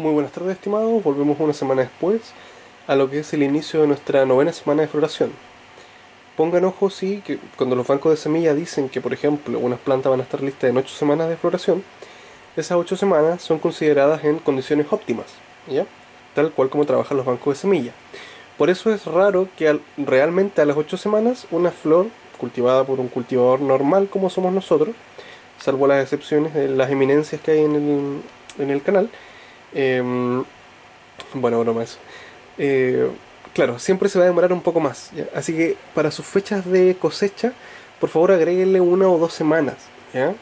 Muy buenas tardes estimados, volvemos una semana después a lo que es el inicio de nuestra novena semana de floración. Pongan ojo sí que cuando los bancos de semilla dicen que por ejemplo unas plantas van a estar listas en 8 semanas de floración, esas 8 semanas son consideradas en condiciones óptimas, ¿ya? tal cual como trabajan los bancos de semilla. Por eso es raro que realmente a las 8 semanas una flor cultivada por un cultivador normal como somos nosotros, salvo las excepciones de las eminencias que hay en el, en el canal, Em, bueno, broma eso. Eh, claro, siempre se va a demorar un poco más. Así que para sus fechas de cosecha, por favor agréguenle una o dos semanas. ¿ya?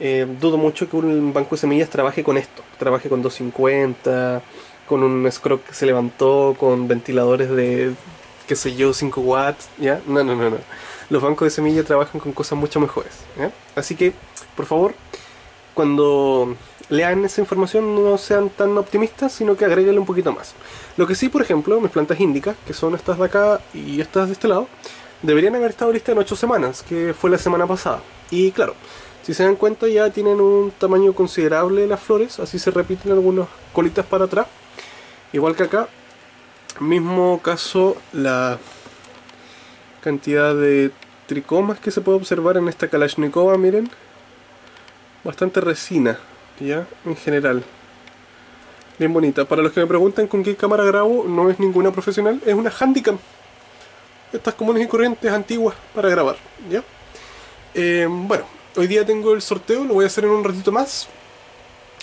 Eh, dudo mucho que un banco de semillas trabaje con esto. Trabaje con 250, con un scroll que se levantó, con ventiladores de, qué sé yo, 5 watts. ¿ya? No, no, no, no. Los bancos de semillas trabajan con cosas mucho mejores. Así que, por favor, cuando lean esa información no sean tan optimistas, sino que agréguenle un poquito más. Lo que sí, por ejemplo, mis plantas índicas, que son estas de acá y estas de este lado, deberían haber estado listas en 8 semanas, que fue la semana pasada. Y claro, si se dan cuenta ya tienen un tamaño considerable las flores, así se repiten algunas colitas para atrás. Igual que acá, mismo caso la cantidad de tricomas que se puede observar en esta Kalashnikova, miren. Bastante resina ya en general. Bien bonita. Para los que me preguntan con qué cámara grabo no es ninguna profesional es una Handycam. Estas comunes y corrientes antiguas para grabar ya eh, bueno hoy día tengo el sorteo lo voy a hacer en un ratito más.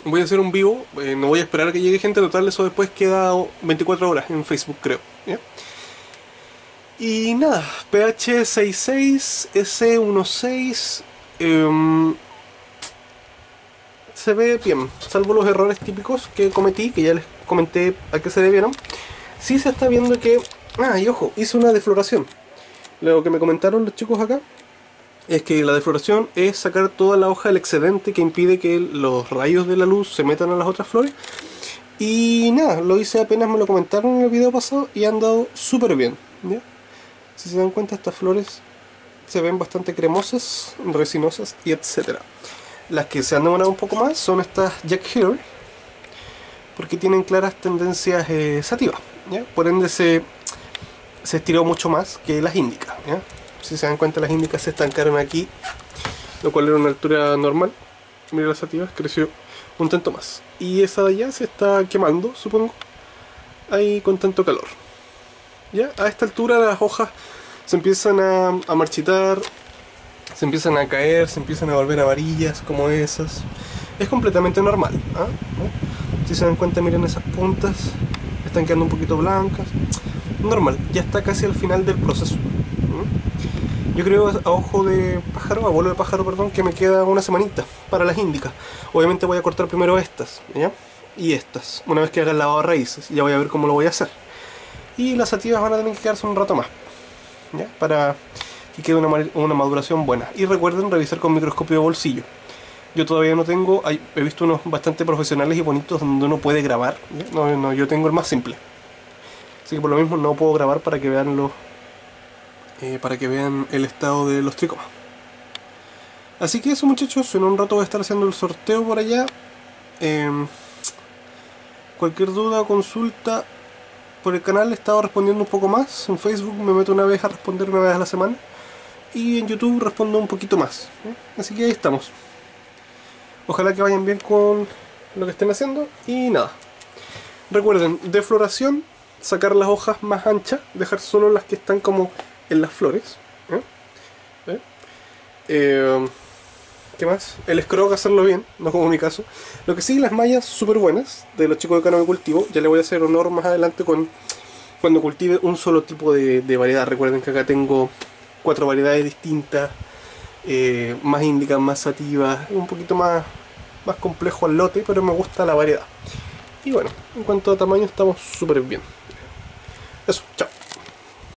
Voy a hacer un vivo eh, no voy a esperar a que llegue gente total eso después queda 24 horas en Facebook creo y nada PH66 S16 eh, se ve bien, salvo los errores típicos que cometí, que ya les comenté a qué se debieron. Sí se está viendo que... Ah, y ojo, hice una defloración. Lo que me comentaron los chicos acá es que la defloración es sacar toda la hoja del excedente que impide que los rayos de la luz se metan a las otras flores. Y nada, lo hice apenas me lo comentaron en el video pasado y han dado súper bien. Si se dan cuenta, estas flores se ven bastante cremosas, resinosas y etcétera. Las que se han demorado un poco más son estas Jack Hill, porque tienen claras tendencias eh, sativas. Por ende se, se estiró mucho más que las índicas. Si se dan cuenta, las índicas se estancaron aquí, lo cual era una altura normal. Mira las sativas, creció un tanto más. Y esa de allá se está quemando, supongo, ahí con tanto calor. ¿Ya? A esta altura las hojas se empiezan a, a marchitar, se empiezan a caer, se empiezan a volver amarillas como esas. Es completamente normal. ¿ah? Si se dan cuenta, miren esas puntas, están quedando un poquito blancas. Normal, ya está casi al final del proceso. Yo creo a ojo de pájaro, a vuelo de pájaro, perdón, que me queda una semanita para las índicas. Obviamente voy a cortar primero estas, ¿ya? Y estas, una vez que haga lavado raíces, ya voy a ver cómo lo voy a hacer. Y las sativas van a tener que quedarse un rato más, ¿ya? Para y quede una, maduración buena. Y recuerden revisar con microscopio de bolsillo. Yo todavía no tengo, he visto unos bastante profesionales y bonitos donde uno puede grabar. No, no, yo tengo el más simple. Así que por lo mismo no puedo grabar para que vean los, eh, para que vean el estado de los tricomas. Así que eso muchachos, en un rato voy a estar haciendo el sorteo por allá. Em, cualquier duda o consulta por el canal he estado respondiendo un poco más. En Facebook me meto una vez a responder una vez a la semana y en YouTube respondo un poquito más. Así que ahí estamos. Ojalá que vayan bien con lo que estén haciendo y nada. Recuerden, de floración, sacar las hojas más anchas, dejar solo las que están como en las flores. ¿eh? ¿Eh? ¿Qué más? El scrog hacerlo bien, no como mi caso. Lo que sí, las mallas súper buenas de los chicos de Cano de Cultivo. Ya le voy a hacer honor más adelante con cuando cultive un solo tipo de variedad. Recuerden que acá tengo cuatro variedades distintas, eh, más índicas, más sativas, un poquito más, más complejo al lote, pero me gusta la variedad. Y bueno, en cuanto a tamaño estamos súper bien. Eso, chao.